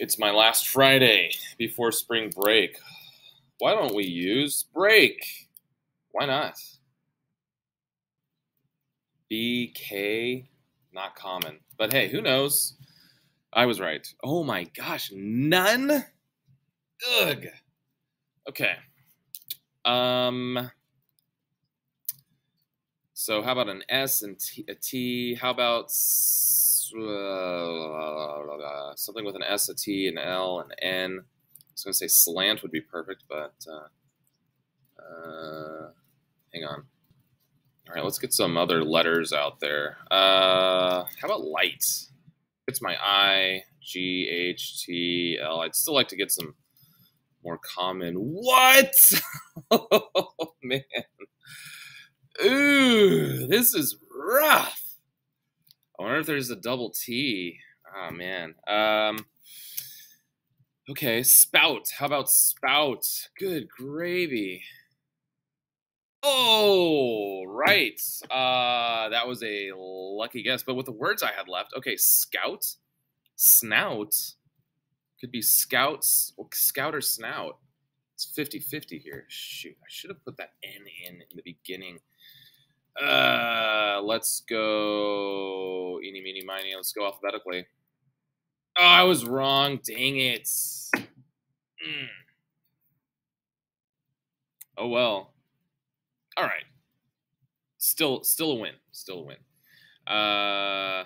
It's my last Friday before spring break. Why don't we use break? Why not? BK, not common. But hey, who knows? I was right. Oh my gosh, none? Ugh. Okay. Um. So how about an S and T, a T? How about uh, something with an S, a T, an L, an N? I was gonna say slant would be perfect, but uh, uh, hang on. All right, let's get some other letters out there. Uh, how about light? It's my I, G, H, T, L. I'd still like to get some more common. What? oh, man. Ooh, this is rough. I wonder if there's a double T. Oh man. Um. Okay, spout. How about spout? Good gravy. Oh, right. Uh, that was a lucky guess. But with the words I had left, okay, scout, snout, could be scouts, scout or snout. It's 50 50 here. Shoot, I should have put that N in in the beginning. Uh, let's go. Eeny, meeny, miny. Let's go alphabetically. Oh, I was wrong. Dang it. Mm. Oh well. All right. Still, still a win. Still a win. Uh.